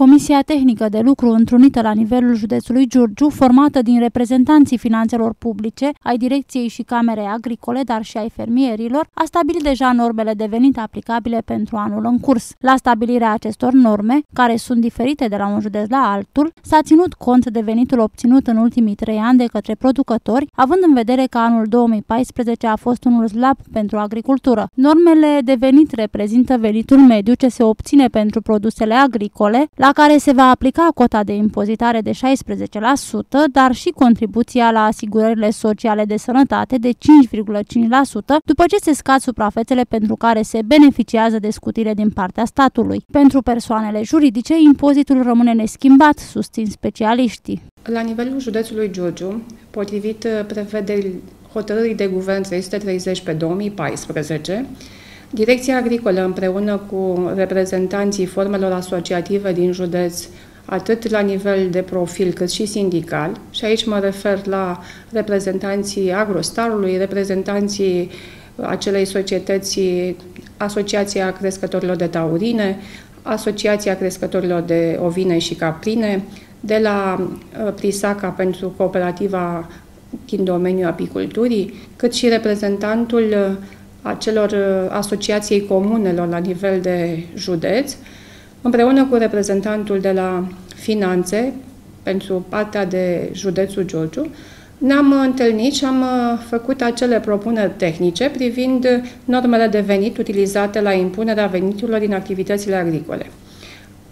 Comisia Tehnică de Lucru întrunită la nivelul județului Giurgiu, formată din reprezentanții finanțelor publice, ai Direcției și Camerei Agricole, dar și ai fermierilor, a stabilit deja normele de venit aplicabile pentru anul în curs. La stabilirea acestor norme, care sunt diferite de la un județ la altul, s-a ținut cont de venitul obținut în ultimii trei ani de către producători, având în vedere că anul 2014 a fost unul slab pentru agricultură. Normele de venit reprezintă venitul mediu ce se obține pentru produsele agricole, la care se va aplica cota de impozitare de 16%, dar și contribuția la asigurările sociale de sănătate de 5,5%, după ce se scad suprafețele pentru care se beneficiază de scutire din partea statului. Pentru persoanele juridice, impozitul rămâne neschimbat, susțin specialiștii. La nivelul județului Giurgiu, potrivit uh, prevederii hotărârii de guvern 330 pe 2014, Direcția Agricolă împreună cu reprezentanții formelor asociative din județ, atât la nivel de profil cât și sindical, și aici mă refer la reprezentanții Agrostarului, reprezentanții acelei societăți, Asociația Crescătorilor de Taurine, Asociația Crescătorilor de Ovine și Caprine, de la uh, Prisaca pentru cooperativa din domeniul apiculturii, cât și reprezentantul uh, acelor uh, asociației comunelor la nivel de județ, împreună cu reprezentantul de la Finanțe pentru partea de județul Giurgiu, ne-am întâlnit și am făcut acele propuneri tehnice privind normele de venit utilizate la impunerea veniturilor din activitățile agricole.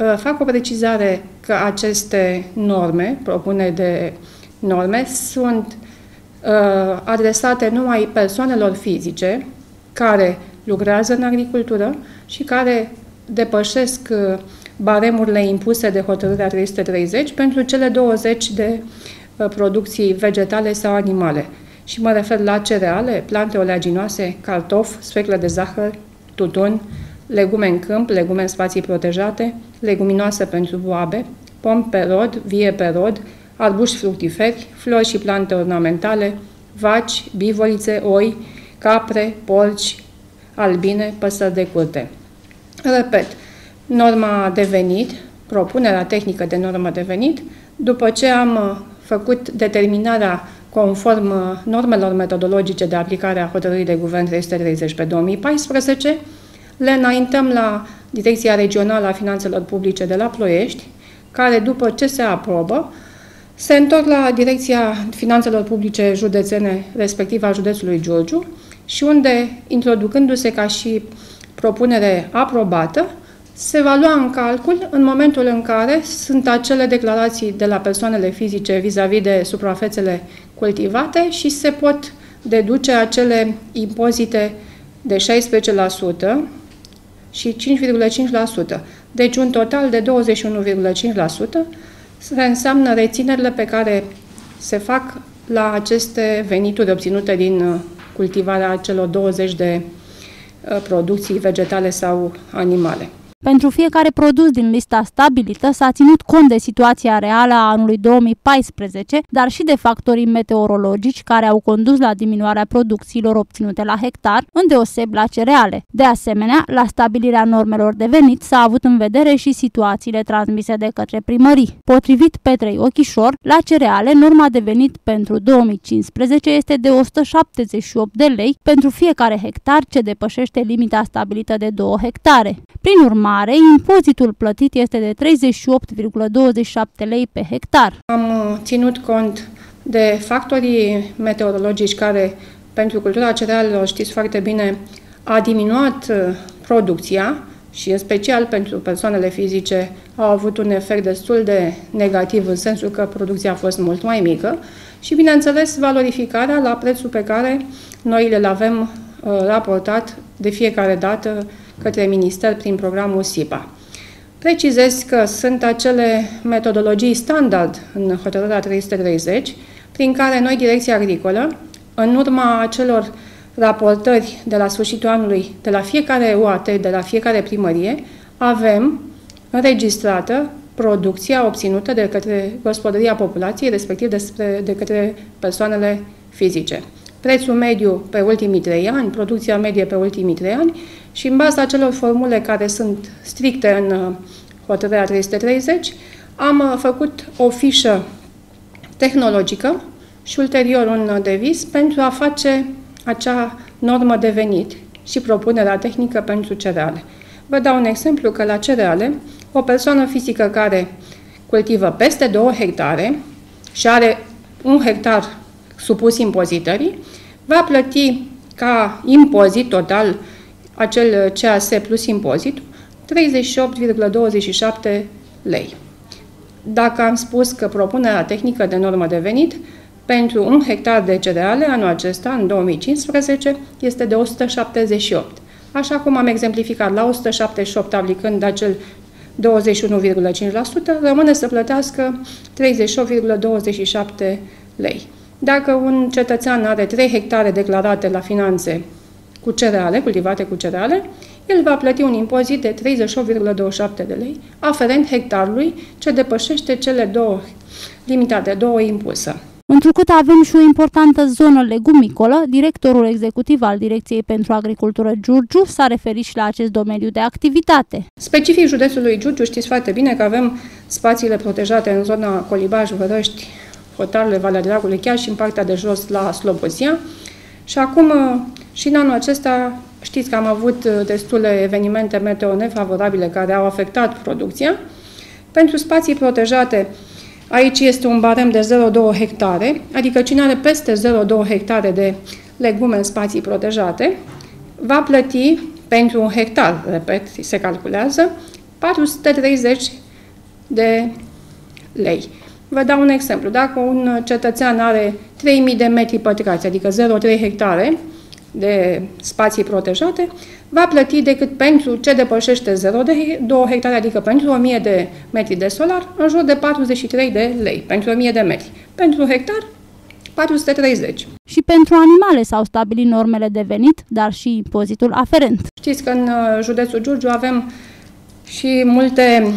Uh, fac o precizare că aceste norme, propuneri de norme, sunt uh, adresate numai persoanelor fizice care lucrează în agricultură și care depășesc uh, baremurile impuse de hotărârea 330 pentru cele 20 de producții vegetale sau animale. Și mă refer la cereale, plante oleaginoase, cartofi, sfeclă de zahăr, tutun, legume în câmp, legume în spații protejate, leguminoase pentru boabe, pom pe rod, vie pe rod, arbuși fructiferi, flori și plante ornamentale, vaci, bivolițe, oi, capre, porci, albine, păsări de curte. Repet, norma de venit, propunerea tehnică de normă de venit, după ce am uh, făcut determinarea conform uh, normelor metodologice de aplicare a hotărârii de guvern 330 pe 2014, le înaintăm la Direcția Regională a Finanțelor Publice de la Ploiești, care după ce se aprobă, se întorc la Direcția Finanțelor Publice Județene, respectiv a județului Giurgiu, și unde, introducându-se ca și propunere aprobată, se va lua în calcul în momentul în care sunt acele declarații de la persoanele fizice vis-a-vis -vis de suprafețele cultivate și se pot deduce acele impozite de 16% și 5,5%. Deci un total de 21,5% înseamnă reținerile pe care se fac la aceste venituri obținute din uh, cultivarea celor 20 de uh, producții vegetale sau animale. Pentru fiecare produs din lista stabilită s-a ținut cont de situația reală a anului 2014, dar și de factorii meteorologici care au condus la diminuarea producțiilor obținute la hectar, îndeoseb la cereale. De asemenea, la stabilirea normelor de venit s-a avut în vedere și situațiile transmise de către primării. Potrivit Petrei Ochișor, la cereale, norma de venit pentru 2015 este de 178 de lei pentru fiecare hectar ce depășește limita stabilită de 2 hectare. Prin urmare, mare, impozitul plătit este de 38,27 lei pe hectar. Am uh, ținut cont de factorii meteorologici care, pentru cultura cerealelor, știți foarte bine, a diminuat uh, producția și în special pentru persoanele fizice au avut un efect destul de negativ în sensul că producția a fost mult mai mică și, bineînțeles, valorificarea la prețul pe care noi le avem uh, raportat de fiecare dată către minister prin programul SIPA. Precizez că sunt acele metodologii standard în hotărârea 330, prin care noi, Direcția Agricolă, în urma acelor raportări de la sfârșitul anului, de la fiecare UAT, de la fiecare primărie, avem înregistrată producția obținută de către gospodăria populației, respectiv despre, de către persoanele fizice. Prețul mediu pe ultimii trei ani, producția medie pe ultimii trei ani și în baza acelor formule care sunt stricte în uh, hotărârea 330, am uh, făcut o fișă tehnologică și ulterior un deviz pentru a face acea normă de venit și propunerea tehnică pentru cereale. Vă dau un exemplu că la cereale, o persoană fizică care cultivă peste 2 hectare și are un hectar supus impozitării, va plăti ca impozit total acel CAS plus impozit 38,27 lei. Dacă am spus că propunerea tehnică de normă de venit pentru un hectar de cereale anul acesta, în 2015, este de 178. Așa cum am exemplificat la 178 aplicând acel 21,5%, rămâne să plătească 38,27 lei. Dacă un cetățean are 3 hectare declarate la finanțe cu cereale, cultivate cu cereale, el va plăti un impozit de 38,27 de lei, aferent hectarului ce depășește cele două, limita de două impusă. Întrucât avem și o importantă zonă legumicolă, directorul executiv al Direcției pentru Agricultură Giurgiu s-a referit și la acest domeniu de activitate. Specific județului Giurgiu știți foarte bine că avem spațiile protejate în zona Colibaj, Vărăști, Hotarele, Valea Dragului, chiar și în partea de jos la Slobozia. Și acum, și în anul acesta, știți că am avut destule evenimente meteo nefavorabile care au afectat producția. Pentru spații protejate, Aici este un barem de 0,2 hectare, adică cine are peste 0,2 hectare de legume în spații protejate, va plăti pentru un hectar, repet, se calculează, 430 de lei. Vă dau un exemplu. Dacă un cetățean are 3000 de metri pătrați, adică 0,3 hectare de spații protejate, va plăti decât pentru ce depășește 0,2 hectare, adică pentru 1000 de metri de solar, în jur de 43 de lei pentru 1000 de metri. Pentru un hectar, 430. Și pentru animale s-au stabilit normele de venit, dar și impozitul aferent. Știți că în uh, județul Giurgiu avem și multe uh,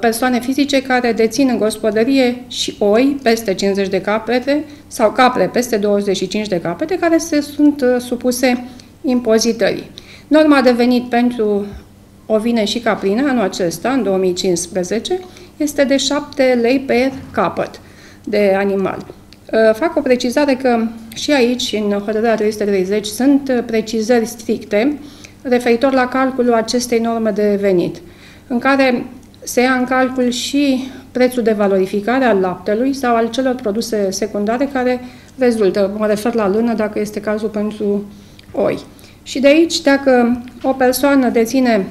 persoane fizice care dețin în gospodărie și oi peste 50 de capete sau capre peste 25 de capete care se sunt uh, supuse impozitării. Norma de venit pentru ovine și caprine anul acesta, în 2015, este de 7 lei per capăt de animal. Uh, fac o precizare că și aici, în hotărârea 330, sunt precizări stricte referitor la calculul acestei norme de venit, în care se ia în calcul și prețul de valorificare al laptelui sau al celor produse secundare care rezultă. Mă refer la lână, dacă este cazul pentru oi. Și de aici, dacă o persoană deține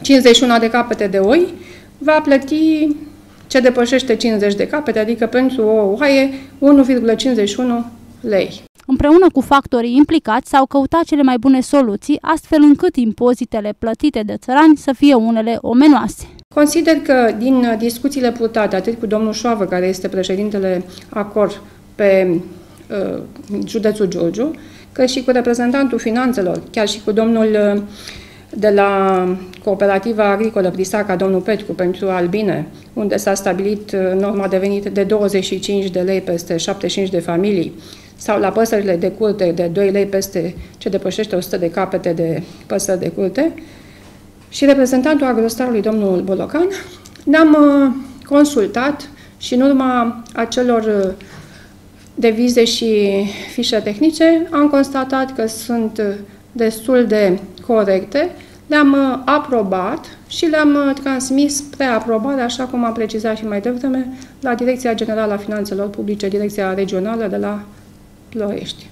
51 de capete de oi, va plăti ce depășește 50 de capete, adică pentru o oaie 1,51 lei. Împreună cu factorii implicați s-au căutat cele mai bune soluții, astfel încât impozitele plătite de țărani să fie unele omenoase. Consider că din discuțiile purtate, atât cu domnul Șoavă, care este președintele ACOR pe uh, județul Giurgiu, cât și cu reprezentantul finanțelor, chiar și cu domnul uh, de la Cooperativa Agricolă Prisaca, domnul Petru, pentru albine, unde s-a stabilit uh, norma de venit de 25 de lei peste 75 de familii, sau la păsările de curte de 2 lei peste ce depășește 100 de capete de păsări de curte, și reprezentantul agrostarului, domnul Bolocan, ne-am uh, consultat și în urma acelor de vize și fișe tehnice, am constatat că sunt destul de corecte, le-am uh, aprobat și le-am uh, transmis spre aprobare, așa cum am precizat și mai devreme, la Direcția Generală a Finanțelor Publice, Direcția Regională de la Ploiești.